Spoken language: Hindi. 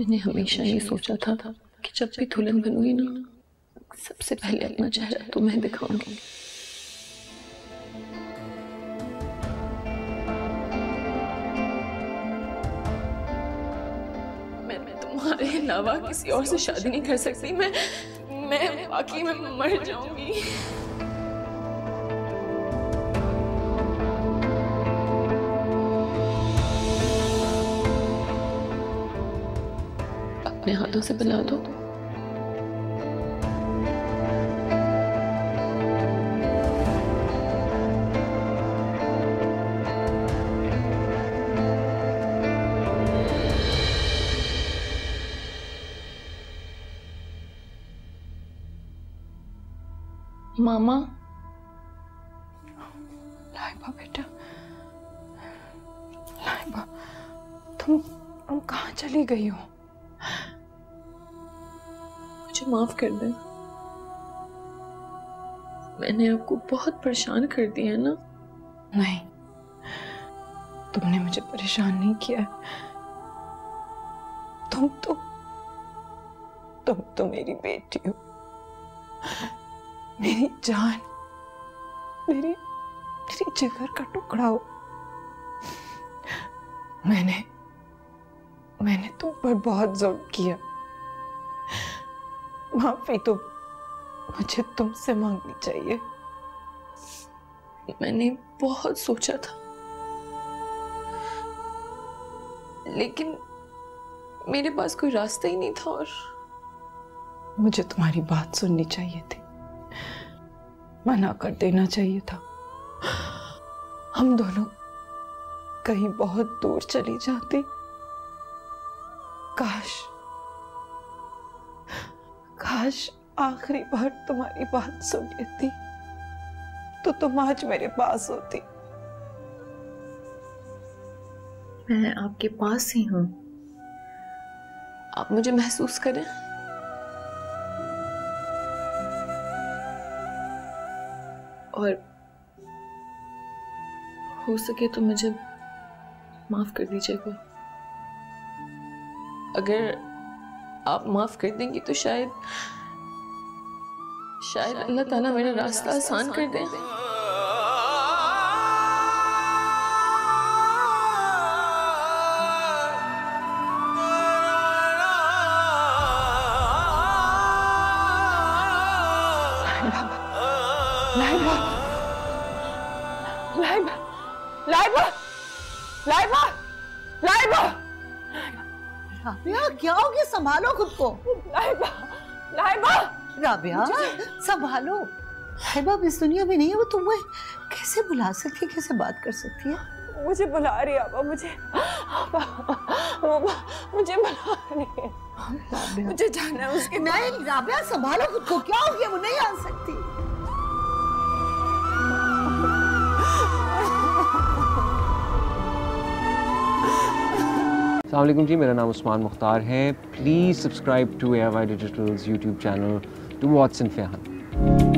मैंने हमेशा ये सोचा था कि जब भी दुल्हन बनूँगी ना, सबसे पहले अपना चेहरा तुम्हें दिखाऊँगी। मैं तुम्हारे अलावा किसी और से शादी नहीं कर सकती। मैं मैं बाकी में मर जाऊँगी। अपने हाथों से बना दो। मामा। लाइबा बेटा। लाइबा तुम तुम कहाँ चली गई हो? मुझे माफ़ कर दे। मैंने आपको बहुत परेशान कर दिया है ना? नहीं। तुमने मुझे परेशान नहीं किया। तुम तो तुम तो मेरी बेटी हो। मेरी जान, मेरी मेरी जिगर का टुकड़ा हो। मैंने मैंने तुम पर बहुत ज़ोर किया। माफ़ी तो मुझे तुमसे मांगनी चाहिए। मैंने बहुत सोचा था। लेकिन मेरे पास कोई रास्ता ही नहीं था और मुझे तुम्हारी बात सुननी चाहिए थी। मना कर देना चाहिए था। हम दोनों कहीं बहुत दूर चली जाती। काश काश आखिरी बार तुम्हारी बात सुन लेती तो तुम आज मेरे पास होती। मैं आपके पास ही हूँ। आप मुझे महसूस करें। और हो सके तो मुझे माफ़ कर दीजिएगा। अगर आप माफ़ कर देंगी तो शायद शायद अल्लाह ताला मेरा रास्ता आसान कर दे। लाइबा। लाइबा। लाइबा। लाइबा। लाइबा। राबिया क्या हो गया? संभालो खुद को। लाइबा लाइबा। राबिया संभालो। लाइबा अब इस दुनिया में नहीं है वो तुम्हें कैसे बुला सकती है कैसे बात कर सकती है? मुझे बुला रही है आबा मुझे। आबा आबा मुझे बुला रही है। मुझे जाना है उसके नहीं राबिया संभालो खुद को। क्या हो गया? वो नहीं आ सकती। अल्लाम जी, मेरा नाम उस्मान मुख्तार है। Please subscribe to A Y digitals YouTube channel to what's in fan